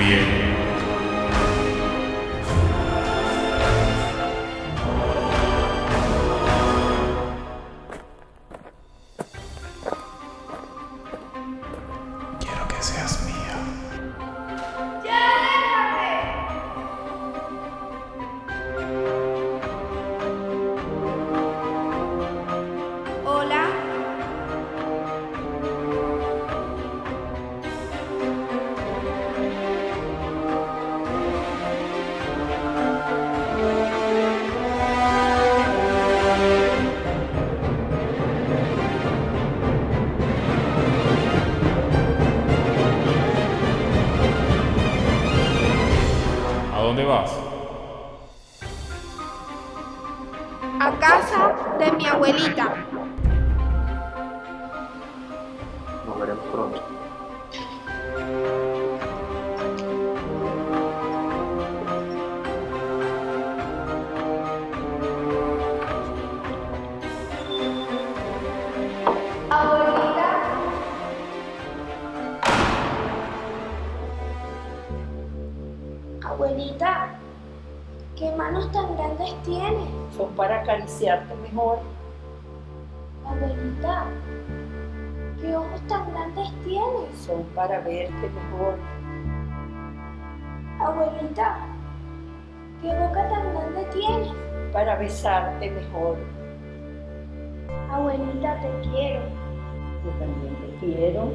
be able ¿A casa de mi abuelita. Nos veremos pronto. Abuelita, ¿qué manos tan grandes tienes? Son para acariciarte mejor. Abuelita, ¿qué ojos tan grandes tienes? Son para verte mejor. Abuelita, ¿qué boca tan grande tienes? Para besarte mejor. Abuelita, te quiero. Yo también te quiero.